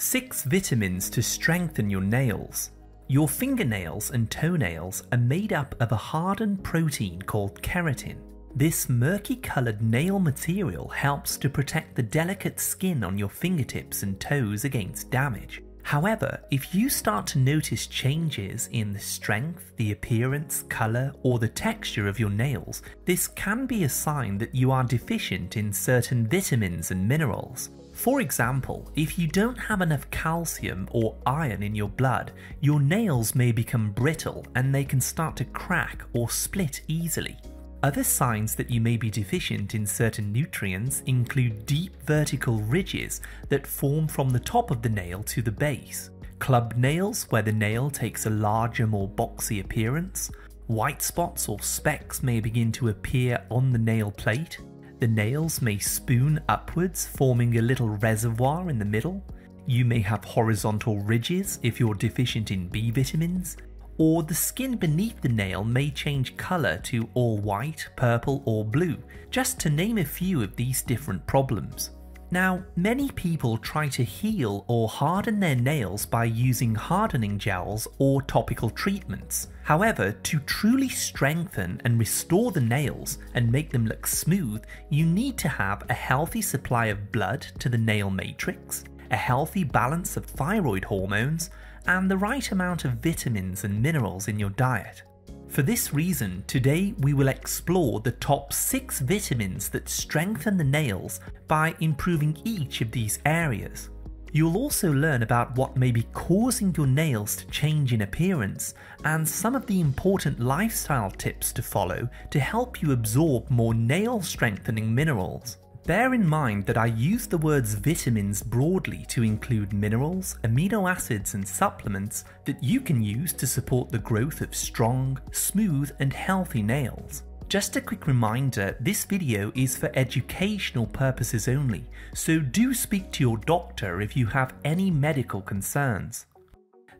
6 vitamins to strengthen your nails. Your fingernails and toenails are made up of a hardened protein called keratin. This murky coloured nail material helps to protect the delicate skin on your fingertips and toes against damage. However, if you start to notice changes in the strength, the appearance, colour, or the texture of your nails, this can be a sign that you are deficient in certain vitamins and minerals. For example, if you don't have enough calcium or iron in your blood, your nails may become brittle and they can start to crack or split easily. Other signs that you may be deficient in certain nutrients include deep vertical ridges that form from the top of the nail to the base, club nails where the nail takes a larger, more boxy appearance, white spots or specks may begin to appear on the nail plate, the nails may spoon upwards, forming a little reservoir in the middle. You may have horizontal ridges if you're deficient in B vitamins, or the skin beneath the nail may change colour to all white, purple, or blue, just to name a few of these different problems. Now, many people try to heal or harden their nails by using hardening gels or topical treatments. However, to truly strengthen and restore the nails and make them look smooth, you need to have a healthy supply of blood to the nail matrix, a healthy balance of thyroid hormones, and the right amount of vitamins and minerals in your diet. For this reason, today we will explore the top 6 vitamins that strengthen the nails by improving each of these areas. You'll also learn about what may be causing your nails to change in appearance and some of the important lifestyle tips to follow to help you absorb more nail strengthening minerals. Bear in mind that I use the words vitamins broadly to include minerals, amino acids, and supplements that you can use to support the growth of strong, smooth, and healthy nails. Just a quick reminder, this video is for educational purposes only, so do speak to your doctor if you have any medical concerns.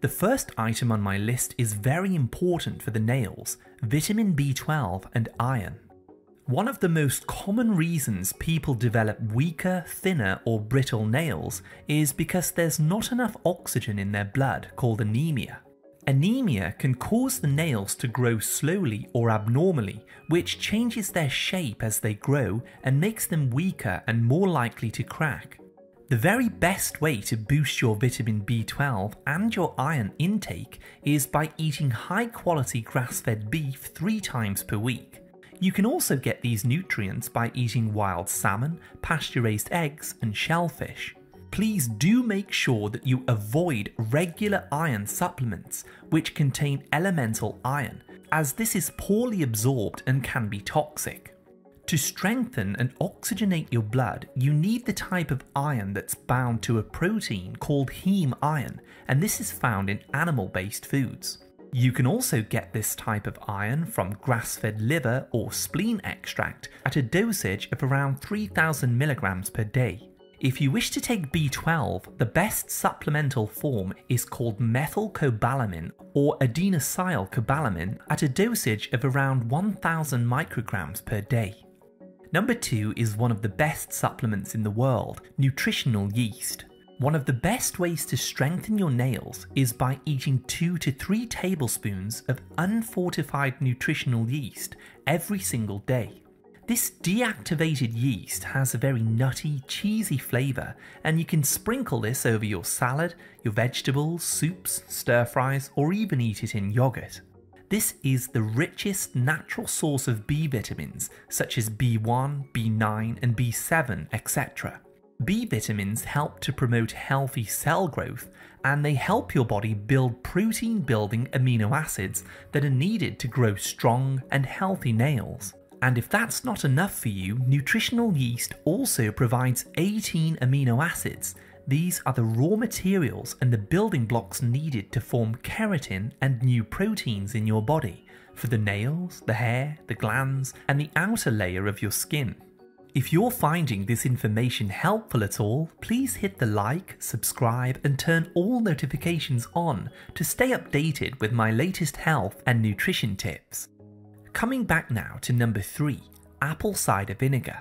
The first item on my list is very important for the nails, vitamin B12 and iron. One of the most common reasons people develop weaker, thinner, or brittle nails is because there's not enough oxygen in their blood, called anemia. Anemia can cause the nails to grow slowly or abnormally, which changes their shape as they grow and makes them weaker and more likely to crack. The very best way to boost your vitamin B12 and your iron intake is by eating high quality grass fed beef three times per week. You can also get these nutrients by eating wild salmon, pasture raised eggs, and shellfish. Please do make sure that you avoid regular iron supplements which contain elemental iron, as this is poorly absorbed and can be toxic. To strengthen and oxygenate your blood, you need the type of iron that's bound to a protein called heme iron, and this is found in animal based foods. You can also get this type of iron from grass fed liver or spleen extract at a dosage of around 3000 milligrams per day. If you wish to take B12, the best supplemental form is called methylcobalamin or adenosylcobalamin at a dosage of around 1000 micrograms per day. Number 2 is one of the best supplements in the world, nutritional yeast. One of the best ways to strengthen your nails is by eating 2 to 3 tablespoons of unfortified nutritional yeast every single day. This deactivated yeast has a very nutty, cheesy flavour, and you can sprinkle this over your salad, your vegetables, soups, stir fries, or even eat it in yogurt. This is the richest natural source of B vitamins, such as B1, B9, and B7, etc. B vitamins help to promote healthy cell growth and they help your body build protein building amino acids that are needed to grow strong and healthy nails. And if that's not enough for you, nutritional yeast also provides 18 amino acids. These are the raw materials and the building blocks needed to form keratin and new proteins in your body for the nails, the hair, the glands, and the outer layer of your skin. If you're finding this information helpful at all, please hit the like, subscribe, and turn all notifications on to stay updated with my latest health and nutrition tips. Coming back now to number 3 apple cider vinegar.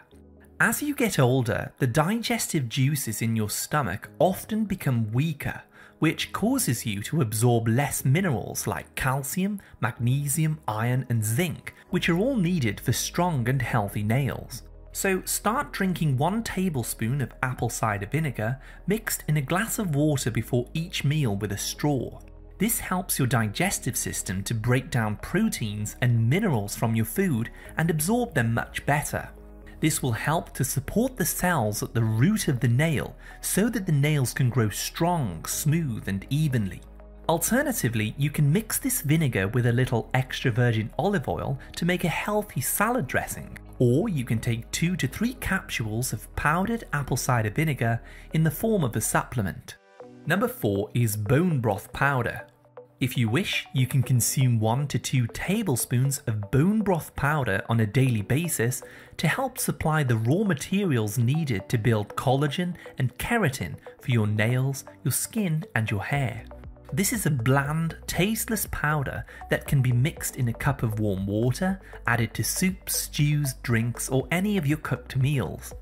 As you get older, the digestive juices in your stomach often become weaker, which causes you to absorb less minerals like calcium, magnesium, iron, and zinc, which are all needed for strong and healthy nails. So start drinking one tablespoon of apple cider vinegar mixed in a glass of water before each meal with a straw. This helps your digestive system to break down proteins and minerals from your food and absorb them much better. This will help to support the cells at the root of the nail so that the nails can grow strong, smooth, and evenly. Alternatively, you can mix this vinegar with a little extra virgin olive oil to make a healthy salad dressing, or you can take 2 to 3 capsules of powdered apple cider vinegar in the form of a supplement. Number 4 is bone broth powder. If you wish, you can consume 1 to 2 tablespoons of bone broth powder on a daily basis to help supply the raw materials needed to build collagen and keratin for your nails, your skin, and your hair. This is a bland, tasteless powder that can be mixed in a cup of warm water, added to soups, stews, drinks, or any of your cooked meals.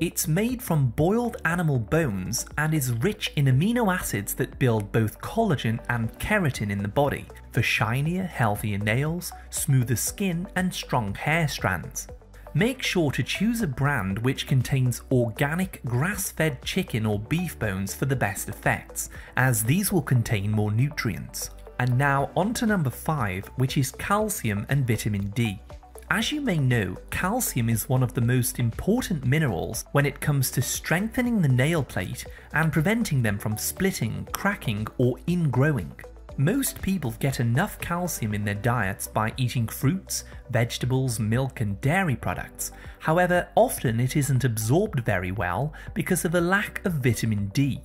It's made from boiled animal bones and is rich in amino acids that build both collagen and keratin in the body for shinier, healthier nails, smoother skin, and strong hair strands. Make sure to choose a brand which contains organic grass fed chicken or beef bones for the best effects, as these will contain more nutrients. And now on to number 5, which is calcium and vitamin D. As you may know, calcium is one of the most important minerals when it comes to strengthening the nail plate and preventing them from splitting, cracking, or ingrowing. Most people get enough calcium in their diets by eating fruits, vegetables, milk, and dairy products. However, often it isn't absorbed very well because of a lack of vitamin D.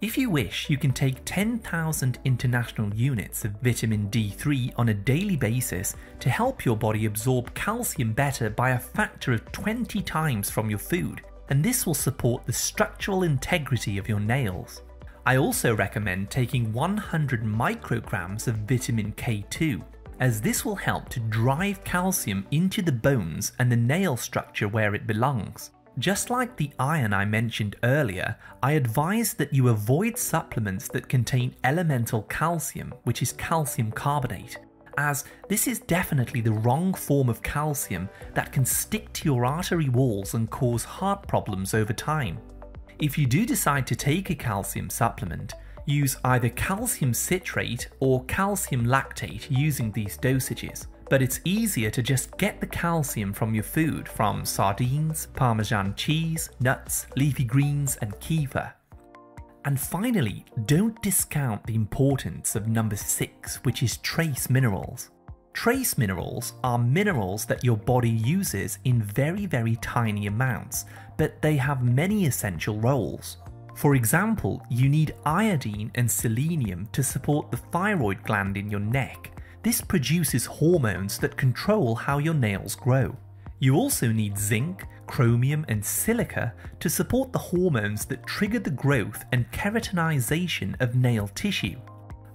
If you wish, you can take 10,000 international units of vitamin D3 on a daily basis to help your body absorb calcium better by a factor of 20 times from your food, and this will support the structural integrity of your nails. I also recommend taking 100 micrograms of vitamin K2, as this will help to drive calcium into the bones and the nail structure where it belongs. Just like the iron I mentioned earlier, I advise that you avoid supplements that contain elemental calcium, which is calcium carbonate, as this is definitely the wrong form of calcium that can stick to your artery walls and cause heart problems over time. If you do decide to take a calcium supplement, use either calcium citrate or calcium lactate using these dosages. But it's easier to just get the calcium from your food from sardines, parmesan cheese, nuts, leafy greens, and kefir. And finally, don't discount the importance of number 6, which is trace minerals. Trace minerals are minerals that your body uses in very, very tiny amounts, but they have many essential roles. For example, you need iodine and selenium to support the thyroid gland in your neck. This produces hormones that control how your nails grow. You also need zinc, chromium, and silica to support the hormones that trigger the growth and keratinization of nail tissue.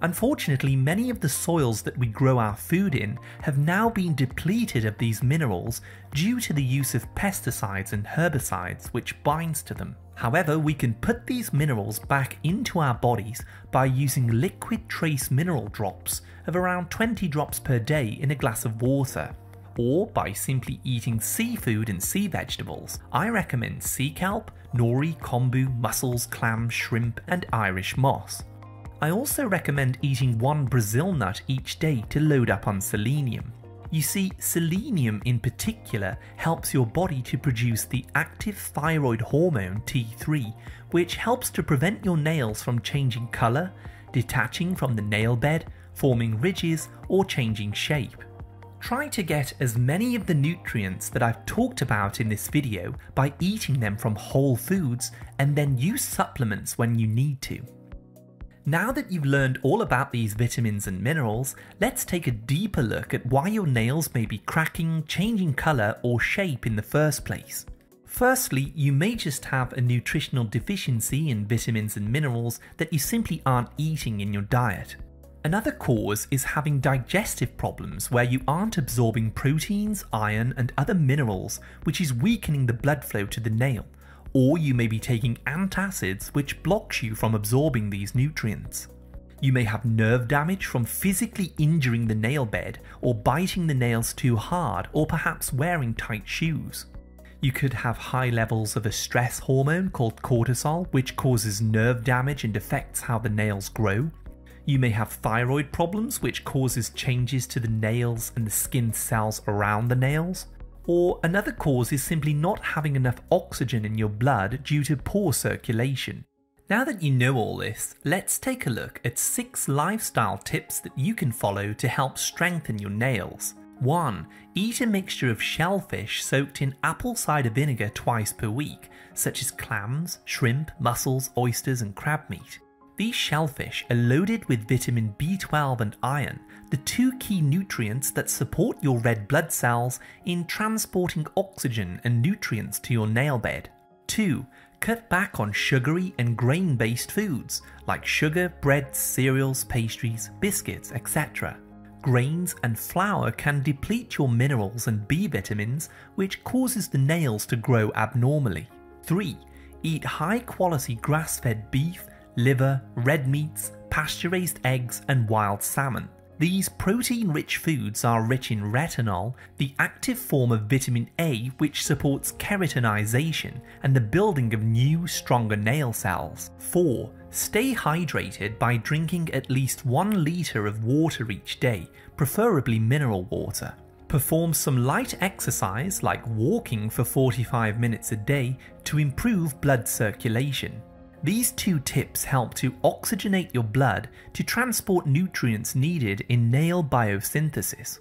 Unfortunately, many of the soils that we grow our food in have now been depleted of these minerals due to the use of pesticides and herbicides which binds to them. However, we can put these minerals back into our bodies by using liquid trace mineral drops of around 20 drops per day in a glass of water. Or by simply eating seafood and sea vegetables. I recommend sea kelp, nori, kombu, mussels, clams, shrimp, and Irish moss. I also recommend eating one Brazil nut each day to load up on selenium. You see, selenium in particular helps your body to produce the active thyroid hormone T3, which helps to prevent your nails from changing colour, detaching from the nail bed, forming ridges, or changing shape. Try to get as many of the nutrients that I've talked about in this video by eating them from whole foods and then use supplements when you need to. Now that you've learned all about these vitamins and minerals, let's take a deeper look at why your nails may be cracking, changing colour, or shape in the first place. Firstly, you may just have a nutritional deficiency in vitamins and minerals that you simply aren't eating in your diet. Another cause is having digestive problems where you aren't absorbing proteins, iron, and other minerals, which is weakening the blood flow to the nail. Or you may be taking antacids, which blocks you from absorbing these nutrients. You may have nerve damage from physically injuring the nail bed, or biting the nails too hard, or perhaps wearing tight shoes. You could have high levels of a stress hormone called cortisol, which causes nerve damage and affects how the nails grow. You may have thyroid problems, which causes changes to the nails and the skin cells around the nails. Or another cause is simply not having enough oxygen in your blood due to poor circulation. Now that you know all this, let's take a look at 6 lifestyle tips that you can follow to help strengthen your nails. 1. Eat a mixture of shellfish soaked in apple cider vinegar twice per week, such as clams, shrimp, mussels, oysters, and crab meat. These shellfish are loaded with vitamin B12 and iron, the two key nutrients that support your red blood cells in transporting oxygen and nutrients to your nail bed. 2. Cut back on sugary and grain based foods like sugar, breads, cereals, pastries, biscuits, etc. Grains and flour can deplete your minerals and B vitamins, which causes the nails to grow abnormally. 3. Eat high quality grass fed beef, liver, red meats, pasture raised eggs, and wild salmon. These protein rich foods are rich in retinol, the active form of vitamin A which supports keratinization and the building of new, stronger nail cells. 4. Stay hydrated by drinking at least 1 litre of water each day, preferably mineral water. Perform some light exercise like walking for 45 minutes a day to improve blood circulation. These two tips help to oxygenate your blood to transport nutrients needed in nail biosynthesis.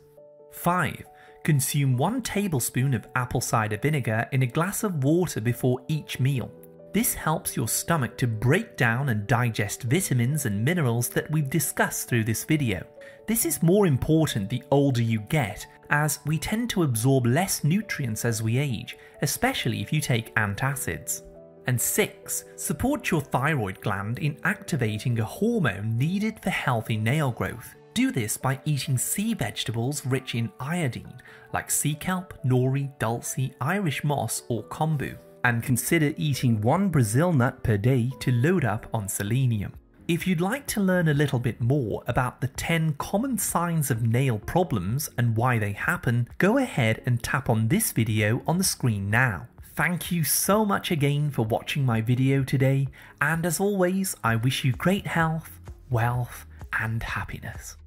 5. Consume 1 tablespoon of apple cider vinegar in a glass of water before each meal. This helps your stomach to break down and digest vitamins and minerals that we've discussed through this video. This is more important the older you get, as we tend to absorb less nutrients as we age, especially if you take antacids. And 6. Support your thyroid gland in activating a hormone needed for healthy nail growth. Do this by eating sea vegetables rich in iodine, like sea kelp, nori, dulse, Irish moss, or kombu. And consider eating one Brazil nut per day to load up on selenium. If you'd like to learn a little bit more about the 10 common signs of nail problems and why they happen, go ahead and tap on this video on the screen now. Thank you so much again for watching my video today, and as always, I wish you great health, wealth, and happiness.